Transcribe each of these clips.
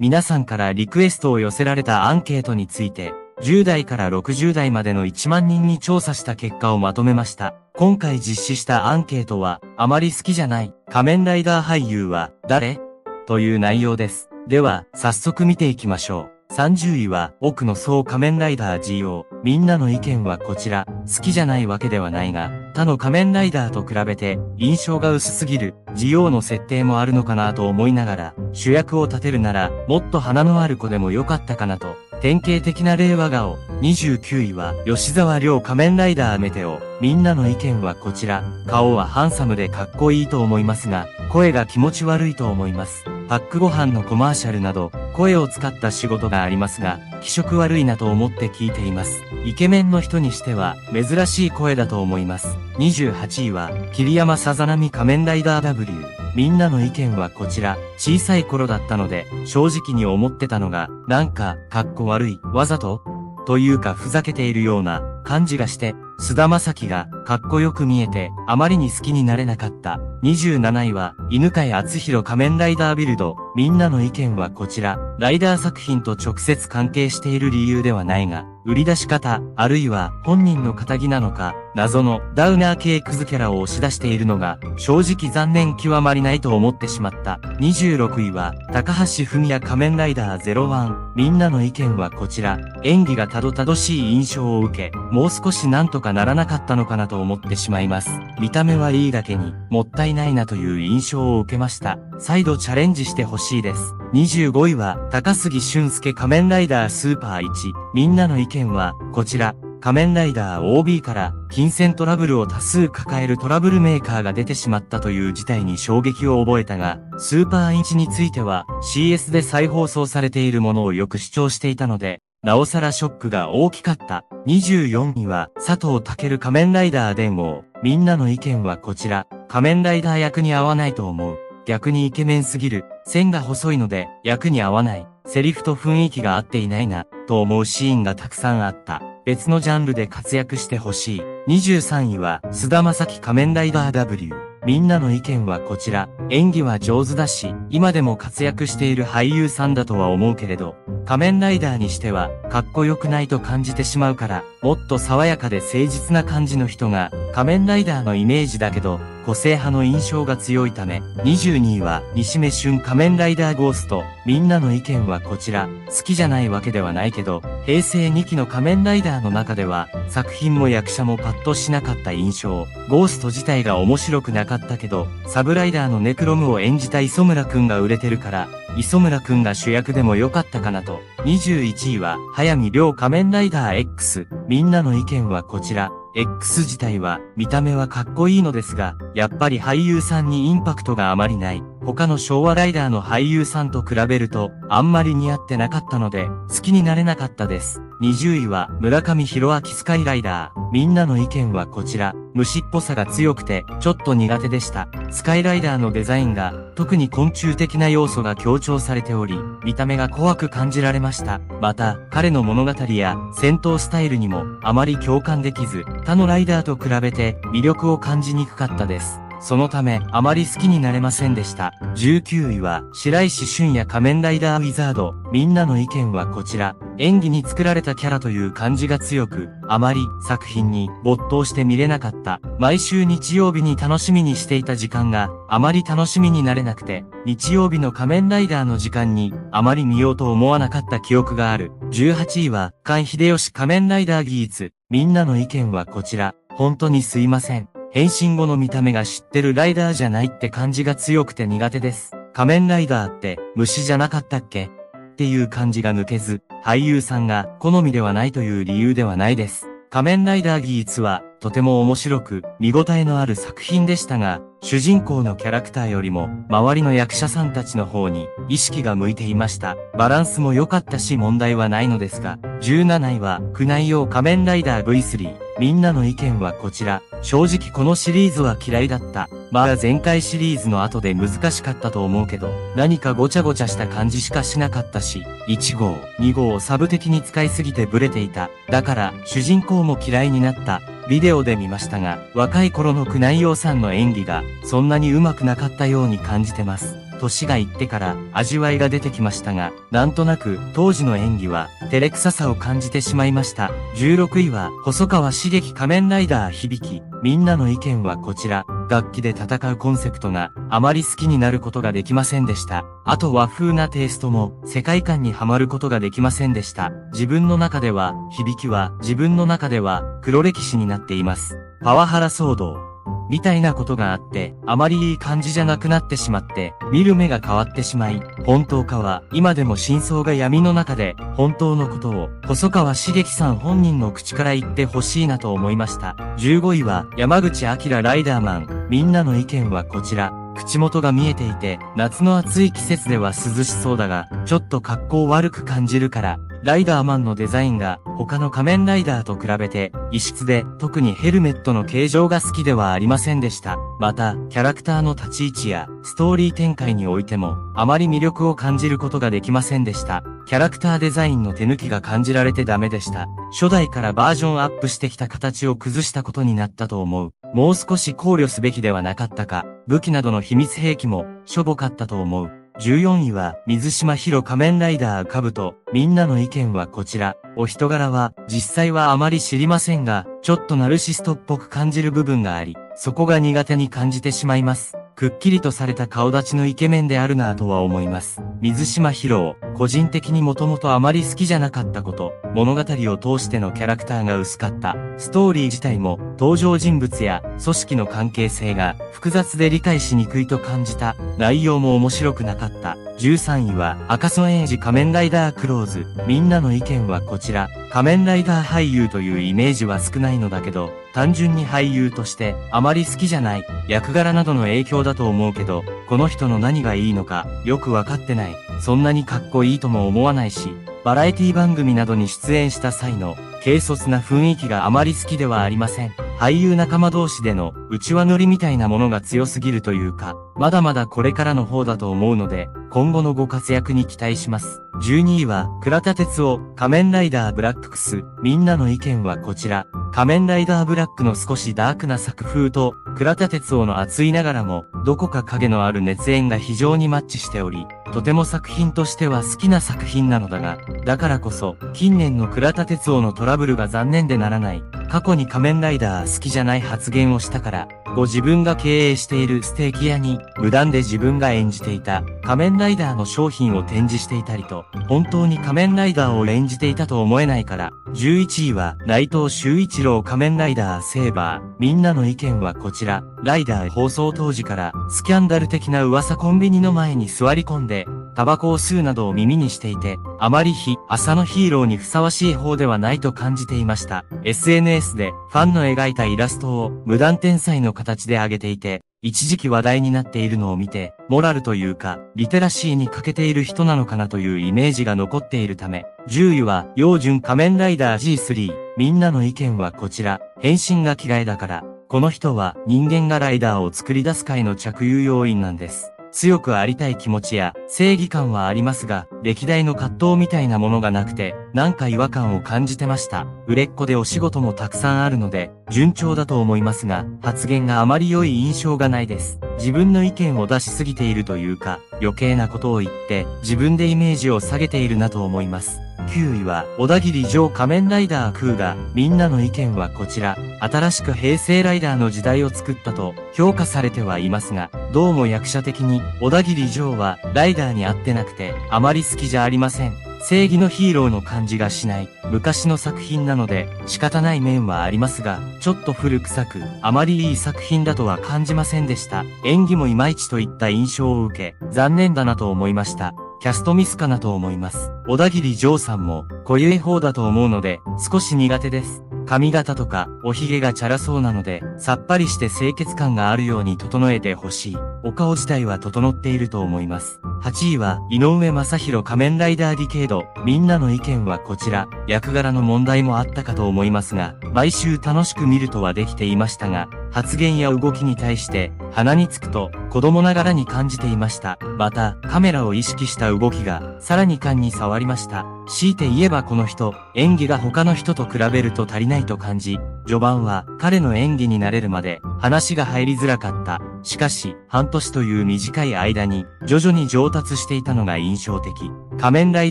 皆さんからリクエストを寄せられたアンケートについて、10代から60代までの1万人に調査した結果をまとめました。今回実施したアンケートは、あまり好きじゃない仮面ライダー俳優は誰？という内容です。では、早速見ていきましょう。30位は、奥の総仮面ライダー GO。みんなの意見はこちら。好きじゃないわけではないが、他の仮面ライダーと比べて、印象が薄すぎる、GO の設定もあるのかなと思いながら、主役を立てるなら、もっと花のある子でもよかったかなと、典型的な令和顔。29位は、吉沢亮仮面ライダーメテオ。みんなの意見はこちら。顔はハンサムでかっこいいと思いますが、声が気持ち悪いと思います。パックご飯のコマーシャルなど、声を使った仕事がありますが、気色悪いなと思って聞いています。イケメンの人にしては、珍しい声だと思います。28位は、桐山さざ波仮面ライダー W。みんなの意見はこちら、小さい頃だったので、正直に思ってたのが、なんか、かっこ悪い、わざと？というかふざけているような感じがして、菅田将暉がかっこよく見えてあまりに好きになれなかった。27位は犬飼厚弘仮面ライダービルド。みんなの意見はこちら。ライダー作品と直接関係している理由ではないが、売り出し方、あるいは本人の仇なのか、謎のダウナー系クズキャラを押し出しているのが、正直残念極まりないと思ってしまった。26位は、高橋文也仮面ライダー01。みんなの意見はこちら。演技がたどたどしい印象を受け、もう少しなんとかならなかったのかなと思ってしまいます。見た目はいいだけに、もったいないなという印象を受けました。再度チャレンジしてほしいです。25位は、高杉俊介仮面ライダースーパー1。みんなの意見は、こちら。仮面ライダー OB から金銭トラブルを多数抱えるトラブルメーカーが出てしまったという事態に衝撃を覚えたが、スーパーインチについては CS で再放送されているものをよく主張していたので、なおさらショックが大きかった。24位は佐藤健仮面ライダー伝王。みんなの意見はこちら。仮面ライダー役に合わないと思う。逆にイケメンすぎる。線が細いので役に合わない。セリフと雰囲気が合っていないな、と思うシーンがたくさんあった。別のジャンルで活躍してほしい。23位は、菅田正樹仮面ライダー W。みんなの意見はこちら。演技は上手だし、今でも活躍している俳優さんだとは思うけれど、仮面ライダーにしては、かっこよくないと感じてしまうから、もっと爽やかで誠実な感じの人が、仮面ライダーのイメージだけど、個性派の印象が強いため、22位は西目春仮面ライダーゴースト。みんなの意見はこちら。好きじゃないわけではないけど、平成2期の仮面ライダーの中では、作品も役者もパッとしなかった印象。ゴースト自体が面白くなかったけど、サブライダーのネクロムを演じた磯村くんが売れてるから、磯村くんが主役でもよかったかなと。21位は、早見亮仮面ライダー X。みんなの意見はこちら。X 自体は見た目はかっこいいのですが、やっぱり俳優さんにインパクトがあまりない。他の昭和ライダーの俳優さんと比べると、あんまり似合ってなかったので、好きになれなかったです。20位は、村上博明スカイライダー。みんなの意見はこちら。虫っぽさが強くて、ちょっと苦手でした。スカイライダーのデザインが、特に昆虫的な要素が強調されており、見た目が怖く感じられました。また、彼の物語や戦闘スタイルにも、あまり共感できず、他のライダーと比べて、魅力を感じにくかったです。そのため、あまり好きになれませんでした。19位は、白石俊也仮面ライダーウィザード。みんなの意見はこちら。演技に作られたキャラという感じが強く、あまり作品に没頭して見れなかった。毎週日曜日に楽しみにしていた時間があまり楽しみになれなくて、日曜日の仮面ライダーの時間にあまり見ようと思わなかった記憶がある。18位は、菅秀吉仮面ライダー技術。みんなの意見はこちら。本当にすいません。変身後の見た目が知ってるライダーじゃないって感じが強くて苦手です。仮面ライダーって虫じゃなかったっけ？っていう感じが抜けず、俳優さんが好みではないという理由ではないです。仮面ライダー技術はとても面白く見応えのある作品でしたが、主人公のキャラクターよりも周りの役者さんたちの方に意識が向いていました。バランスも良かったし問題はないのですが、17位は宮内用仮面ライダー V3。みんなの意見はこちら。正直このシリーズは嫌いだった。まあ前回シリーズの後で難しかったと思うけど、何かごちゃごちゃした感じしかしなかったし、1号、2号をサブ的に使いすぎてブレていた。だから、主人公も嫌いになった。ビデオで見ましたが、若い頃の宮内洋さんの演技が、そんなに上手くなかったように感じてます。年がいってから味わいが出てきましたが、なんとなく当時の演技は照れくささを感じてしまいました。16位は細川茂樹仮面ライダー響き。みんなの意見はこちら。楽器で戦うコンセプトがあまり好きになることができませんでした。あと和風なテイストも世界観にはまることができませんでした。自分の中では響きは自分の中では黒歴史になっています。パワハラ騒動。みたいなことがあって、あまりいい感じじゃなくなってしまって、見る目が変わってしまい、本当かは、今でも真相が闇の中で、本当のことを、細川茂樹さん本人の口から言ってほしいなと思いました。15位は、山口明ライダーマン。みんなの意見はこちら。口元が見えていて、夏の暑い季節では涼しそうだが、ちょっと格好悪く感じるから、ライダーマンのデザインが他の仮面ライダーと比べて異質で特にヘルメットの形状が好きではありませんでした。また、キャラクターの立ち位置やストーリー展開においてもあまり魅力を感じることができませんでした。キャラクターデザインの手抜きが感じられてダメでした。初代からバージョンアップしてきた形を崩したことになったと思う。もう少し考慮すべきではなかったか。武器などの秘密兵器もしょぼかったと思う。14位は、水島博仮面ライダーカブト。みんなの意見はこちら。お人柄は、実際はあまり知りませんが、ちょっとナルシストっぽく感じる部分があり、そこが苦手に感じてしまいます。くっきりとされた顔立ちのイケメンであるなぁとは思います。水島博を、個人的にもともとあまり好きじゃなかったこと、物語を通してのキャラクターが薄かった、ストーリー自体も、登場人物や組織の関係性が複雑で理解しにくいと感じた、内容も面白くなかった。13位は、赤楚衛二仮面ライダークローズ。みんなの意見はこちら。仮面ライダー俳優というイメージは少ないのだけど、単純に俳優としてあまり好きじゃない。役柄などの影響だと思うけど、この人の何がいいのかよくわかってない。そんなにかっこいいとも思わないし、バラエティ番組などに出演した際の軽率な雰囲気があまり好きではありません。俳優仲間同士での内輪乗りみたいなものが強すぎるというか、まだまだこれからの方だと思うので、今後のご活躍に期待します。12位は、倉田哲夫、仮面ライダーブラッククス。みんなの意見はこちら。仮面ライダーブラックの少しダークな作風と、倉田哲夫の熱いながらも、どこか影のある熱演が非常にマッチしており、とても作品としては好きな作品なのだが、だからこそ、近年の倉田哲夫のトラブルが残念でならない。過去に仮面ライダー好きじゃない発言をしたから、ご自分が経営しているステーキ屋に、無断で自分が演じていた仮面ライダーの商品を展示していたりと、本当に仮面ライダーを演じていたと思えないから、11位は内藤修一郎仮面ライダーセーバー。みんなの意見はこちら。ライダー放送当時からスキャンダル的な噂コンビニの前に座り込んで、タバコを吸うなどを耳にしていて、あまり日、朝のヒーローにふさわしい方ではないと感じていました。SNS でファンの描いたイラストを無断転載の形で上げていて、一時期話題になっているのを見て、モラルというか、リテラシーに欠けている人なのかなというイメージが残っているため、10位は、標準仮面ライダー G3。みんなの意見はこちら、変身が嫌いだから、この人は人間がライダーを作り出す会の着用要員なんです。強くありたい気持ちや正義感はありますが、歴代の葛藤みたいなものがなくて、なんか違和感を感じてました。売れっ子でお仕事もたくさんあるので、順調だと思いますが、発言があまり良い印象がないです。自分の意見を出しすぎているというか、余計なことを言って、自分でイメージを下げているなと思います。9位は、小田切城仮面ライダークーが、みんなの意見はこちら、新しく平成ライダーの時代を作ったと評価されてはいますが、どうも役者的に、小田切城は、ライダーに合ってなくて、あまり好きじゃありません。正義のヒーローの感じがしない、昔の作品なので、仕方ない面はありますが、ちょっと古臭く、あまりいい作品だとは感じませんでした。演技もいまいちといった印象を受け、残念だなと思いました。キャストミスかなと思います。小田切城さんも、濃ゆい方だと思うので、少し苦手です。髪型とか、お髭がチャラそうなので、さっぱりして清潔感があるように整えてほしい。お顔自体は整っていると思います。8位は、井上正宏仮面ライダーディケード。みんなの意見はこちら。役柄の問題もあったかと思いますが、毎週楽しく見るとはできていましたが、発言や動きに対して鼻につくと子供ながらに感じていました。また、カメラを意識した動きがさらに感に触りました。強いて言えばこの人、演技が他の人と比べると足りないと感じ、序盤は彼の演技になれるまで話が入りづらかった。しかし、半年という短い間に徐々に上達していたのが印象的。仮面ライ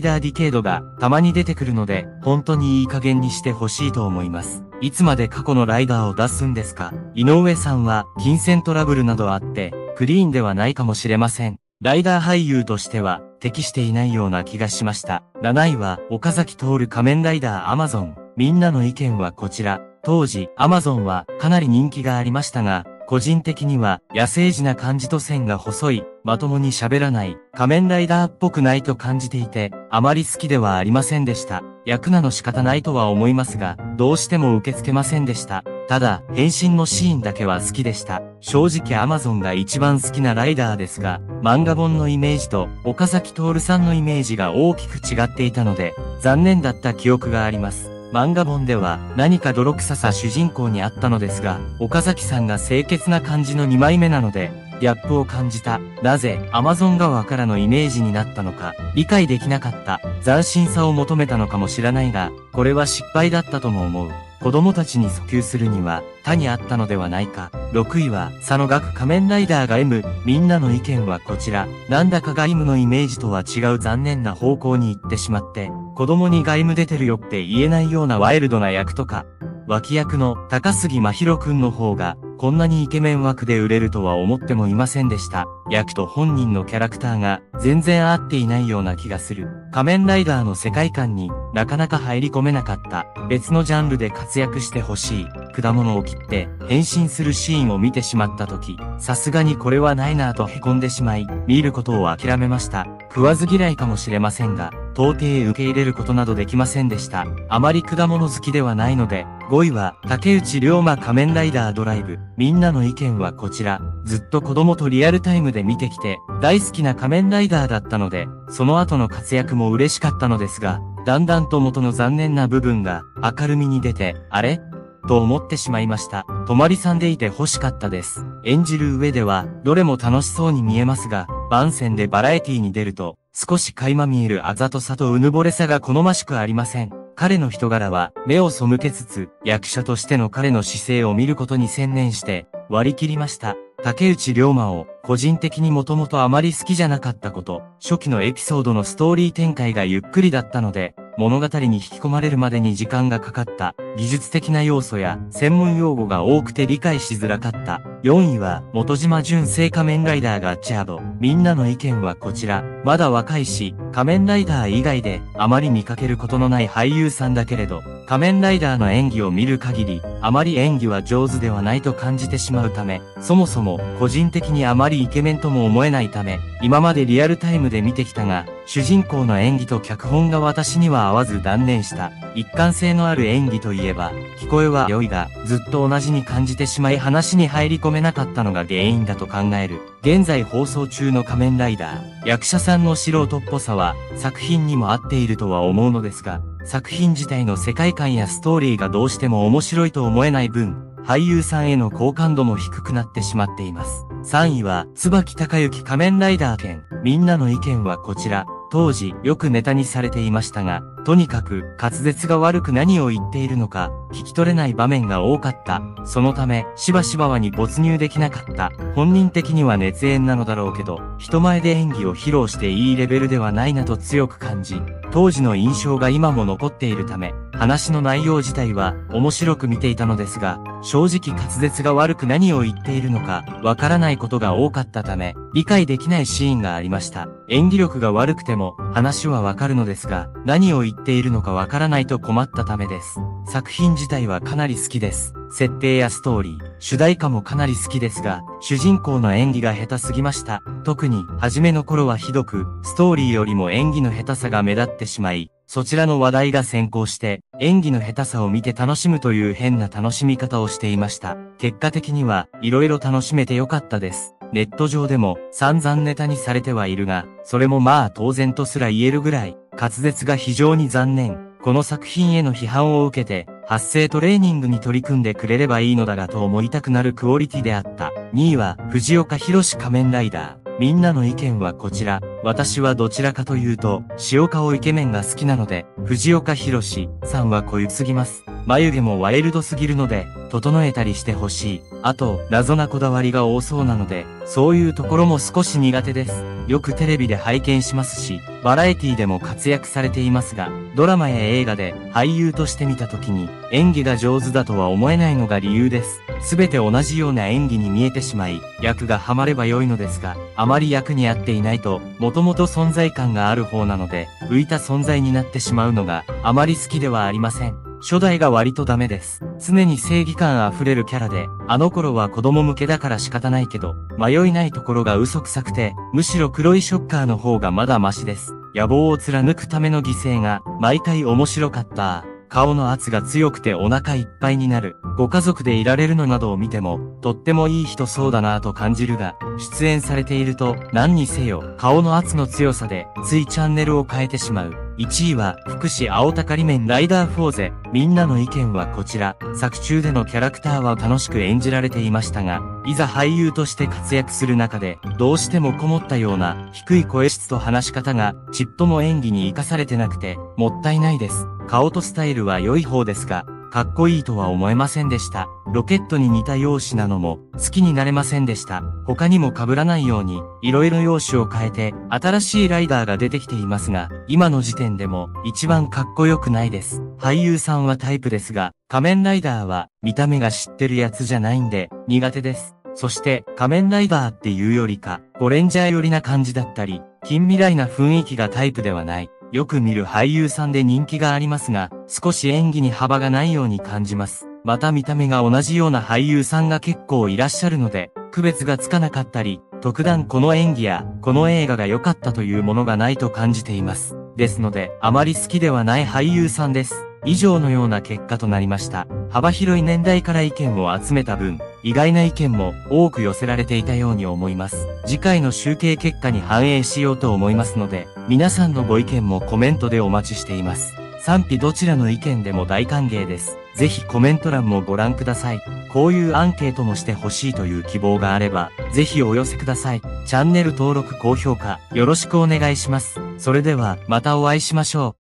ダーディケードがたまに出てくるので、本当にいい加減にしてほしいと思います。いつまで過去のライダーを出すんですか？井上さんは金銭トラブルなどあって、クリーンではないかもしれません。ライダー俳優としては適していないような気がしました。7位は岡崎徹仮面ライダーアマゾン。みんなの意見はこちら。当時、アマゾンはかなり人気がありましたが、個人的には野生児な感じと線が細い、まともに喋らない、仮面ライダーっぽくないと感じていて、あまり好きではありませんでした。役なの仕方ないとは思いますが、どうしても受け付けませんでした。ただ、変身のシーンだけは好きでした。正直アマゾンが一番好きなライダーですが、漫画本のイメージと岡崎徹さんのイメージが大きく違っていたので、残念だった記憶があります。漫画本では何か泥臭さ主人公にあったのですが、岡崎さんが清潔な感じの2枚目なので、ギャップを感じた。なぜ、アマゾン側からのイメージになったのか、理解できなかった。斬新さを求めたのかもしれないが、これは失敗だったとも思う。子供たちに訴求するには、他にあったのではないか。6位は、佐野学仮面ライダーが M。みんなの意見はこちら。なんだか外務のイメージとは違う残念な方向に行ってしまって、子供に外務出てるよって言えないようなワイルドな役とか、脇役の高杉真宙くんの方が、こんなにイケメン枠で売れるとは思ってもいませんでした。役と本人のキャラクターが全然合っていないような気がする。仮面ライダーの世界観になかなか入り込めなかった。別のジャンルで活躍してほしい。果物を切って変身するシーンを見てしまった時、さすがにこれはないなぁと凹んでしまい、見ることを諦めました。食わず嫌いかもしれませんが、到底受け入れることなどできませんでした。あまり果物好きではないので、5位は、竹内龍馬仮面ライダードライブ。みんなの意見はこちら。ずっと子供とリアルタイムで見てきて、大好きな仮面ライダーだったので、その後の活躍も嬉しかったのですが、だんだんと元の残念な部分が明るみに出て、あれ？と思ってしまいました。泊まりさんでいて欲しかったです。演じる上では、どれも楽しそうに見えますが、番宣でバラエティに出ると、少し垣間見えるあざとさとうぬぼれさが好ましくありません。彼の人柄は目を背けつつ、役者としての彼の姿勢を見ることに専念して割り切りました。竹内龍馬を個人的にもともとあまり好きじゃなかったこと、初期のエピソードのストーリー展開がゆっくりだったので、物語に引き込まれるまでに時間がかかった。技術的な要素や専門用語が多くて理解しづらかった。4位は、元島純正仮面ライダーガチャード。みんなの意見はこちら。まだ若いし、仮面ライダー以外であまり見かけることのない俳優さんだけれど、仮面ライダーの演技を見る限り、あまり演技は上手ではないと感じてしまうため、そもそも個人的にあまりイケメンとも思えないため、今までリアルタイムで見てきたが、主人公の演技と脚本が私には合わず断念した。一貫性のある演技といえば、聞こえは良いが、ずっと同じに感じてしまい話に入り込めなかったのが原因だと考える。現在放送中の仮面ライダー、役者さんの素人っぽさは、作品にも合っているとは思うのですが、作品自体の世界観やストーリーがどうしても面白いと思えない分、俳優さんへの好感度も低くなってしまっています。3位は、椿隆之仮面ライダー編。みんなの意見はこちら。当時、よくネタにされていましたが、とにかく滑舌が悪く何を言っているのか聞き取れない場面が多かった。そのため、しばしばはに没入できなかった。本人的には熱演なのだろうけど、人前で演技を披露していいレベルではないなと強く感じ、当時の印象が今も残っているため、話の内容自体は面白く見ていたのですが、正直滑舌が悪く何を言っているのかわからないことが多かったため、理解できないシーンがありました。演技力が悪くても話はわかるのですが、何を言っているのかわからないと困ったためです。作品自体はかなり好きです。設定やストーリー、主題歌もかなり好きですが、主人公の演技が下手すぎました。特に、初めの頃はひどく、ストーリーよりも演技の下手さが目立ってしまい、そちらの話題が先行して、演技の下手さを見て楽しむという変な楽しみ方をしていました。結果的には、色々楽しめてよかったです。ネット上でも散々ネタにされてはいるが、それもまあ当然とすら言えるぐらい、滑舌が非常に残念。この作品への批判を受けて、発声トレーニングに取り組んでくれればいいのだがと思いたくなるクオリティであった。2位は、藤岡弘仮面ライダー。みんなの意見はこちら。私はどちらかというと、塩顔イケメンが好きなので、藤岡弘さんは濃ゆすぎます。眉毛もワイルドすぎるので、整えたりしてほしい。あと、謎なこだわりが多そうなので、そういうところも少し苦手です。よくテレビで拝見しますし、バラエティでも活躍されていますが、ドラマや映画で俳優として見た時に、演技が上手だとは思えないのが理由です。すべて同じような演技に見えてしまい、役がハマれば良いのですが、あまり役に合っていないと、もともと存在感がある方なので、浮いた存在になってしまうのがあまり好きではありません。初代が割とダメです。常に正義感あふれるキャラで、あの頃は子供向けだから仕方ないけど、迷いないところが嘘くさくて、むしろ黒いショッカーの方がまだマシです。野望を貫くための犠牲が、毎回面白かった。顔の圧が強くてお腹いっぱいになる。ご家族でいられるのなどを見ても、とってもいい人そうだなぁと感じるが、出演されていると、何にせよ、顔の圧の強さで、ついチャンネルを変えてしまう。1位は、福祉青たかり面ライダーフォーゼ。みんなの意見はこちら。作中でのキャラクターは楽しく演じられていましたが、いざ俳優として活躍する中で、どうしてもこもったような、低い声質と話し方が、ちっとも演技に活かされてなくて、もったいないです。顔とスタイルは良い方ですが、かっこいいとは思えませんでした。ロケットに似た容姿なのも好きになれませんでした。他にも被らないように、色々容姿を変えて、新しいライダーが出てきていますが、今の時点でも一番かっこよくないです。俳優さんはタイプですが、仮面ライダーは見た目が知ってるやつじゃないんで、苦手です。そして、仮面ライダーっていうよりか、ゴレンジャー寄りな感じだったり、近未来な雰囲気がタイプではない。よく見る俳優さんで人気がありますが、少し演技に幅がないように感じます。また見た目が同じような俳優さんが結構いらっしゃるので、区別がつかなかったり、特段この演技や、この映画が良かったというものがないと感じています。ですので、あまり好きではない俳優さんです。以上のような結果となりました。幅広い年代から意見を集めた分、意外な意見も多く寄せられていたように思います。次回の集計結果に反映しようと思いますので、皆さんのご意見もコメントでお待ちしています。賛否どちらの意見でも大歓迎です。ぜひコメント欄もご覧ください。こういうアンケートもしてほしいという希望があれば、ぜひお寄せください。チャンネル登録高評価よろしくお願いします。それではまたお会いしましょう。